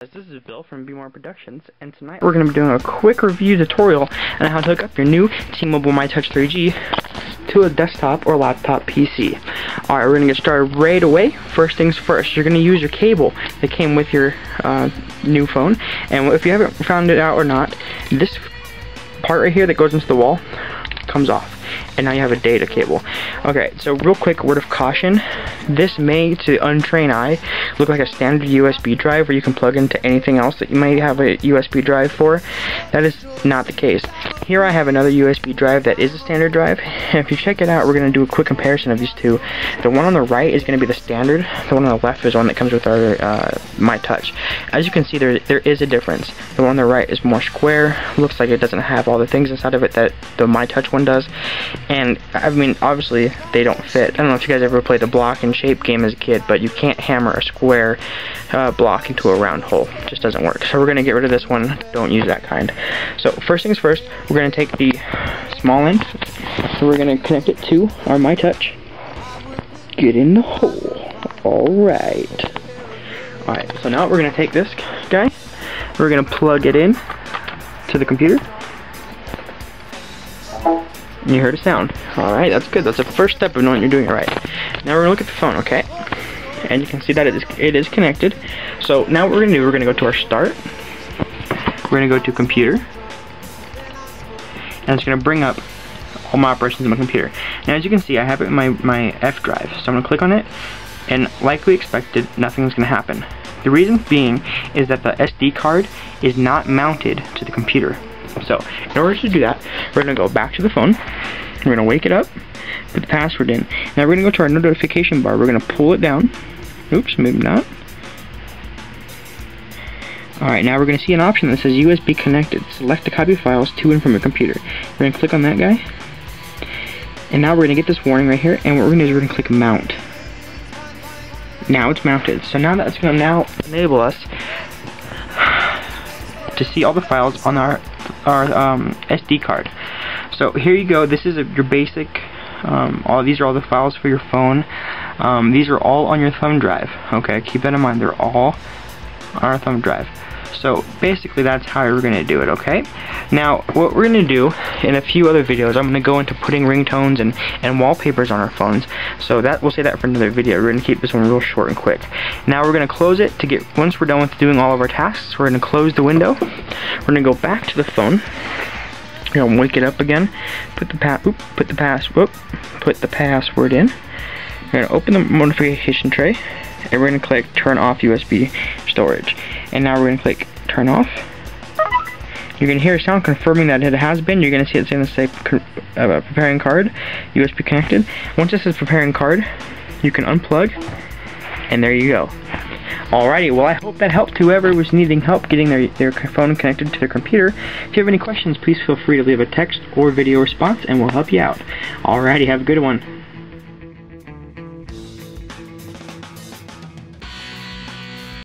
This is Bill from BMoor Productions, and tonight we're going to be doing a quick review tutorial on how to hook up your new T-Mobile MyTouch 3G to a desktop or laptop PC. Alright, we're going to get started right away. First things first, you're going to use your cable that came with your uh, new phone, and if you haven't found it out or not, this part right here that goes into the wall comes off and now you have a data cable. Okay, so real quick word of caution. This may, to untrained eye, look like a standard USB drive where you can plug into anything else that you might have a USB drive for. That is not the case. Here I have another USB drive that is a standard drive. If you check it out, we're going to do a quick comparison of these two. The one on the right is going to be the standard. The one on the left is one that comes with our uh, MyTouch. As you can see, there there is a difference. The one on the right is more square. Looks like it doesn't have all the things inside of it that the MyTouch one does. And, I mean, obviously, they don't fit. I don't know if you guys ever played the block and shape game as a kid, but you can't hammer a square uh, block into a round hole. It just doesn't work. So we're going to get rid of this one. Don't use that kind. So first things first, we're going to take the small end, we're going to connect it to our MyTouch. Get in the hole. Alright. Alright, so now we're going to take this guy, we're going to plug it in to the computer. And you heard a sound. Alright, that's good. That's the first step of knowing you're doing it right. Now we're going to look at the phone, okay? And you can see that it is, it is connected. So now what we're going to do, we're going to go to our start. We're going to go to computer. And it's going to bring up all my operations on my computer. Now as you can see, I have it in my, my F drive. So I'm going to click on it. And like we expected, nothing's going to happen. The reason being is that the SD card is not mounted to the computer. So, in order to do that, we're to go back to the phone. We're to wake it up, put the password in. Now we're to go to our notification bar. We're to pull it down. Oops, maybe not. Alright, now we're going to see an option that says USB connected. Select the copy files to and from your computer. We're going to click on that guy. And now we're going to get this warning right here, and what we're going to do is we're going to click mount. Now it's mounted. So now that's going to now enable us to see all the files on our our um, SD card. So here you go. This is a, your basic. Um, all these are all the files for your phone. Um, these are all on your thumb drive. Okay, keep that in mind. They're all on our thumb drive. So basically that's how we're going to do it, okay? Now, what we're going to do in a few other videos, I'm going to go into putting ringtones and, and wallpapers on our phones. So that we'll say that for another video. We're going to keep this one real short and quick. Now we're going to close it to get, once we're done with doing all of our tasks, we're going to close the window. We're going to go back to the phone. We're going to wake it up again. Put the pa oop, put the pass whoop, put the password in. We're going to open the notification tray and we're going to click turn off USB storage. And now we're going to click turn off. You're going to hear a sound confirming that it has been. You're going to see it saying say uh, preparing card, USB connected. Once it says preparing card, you can unplug, and there you go. Alrighty, well I hope that helped whoever was needing help getting their, their phone connected to their computer. If you have any questions, please feel free to leave a text or video response and we'll help you out. Alrighty, have a good one.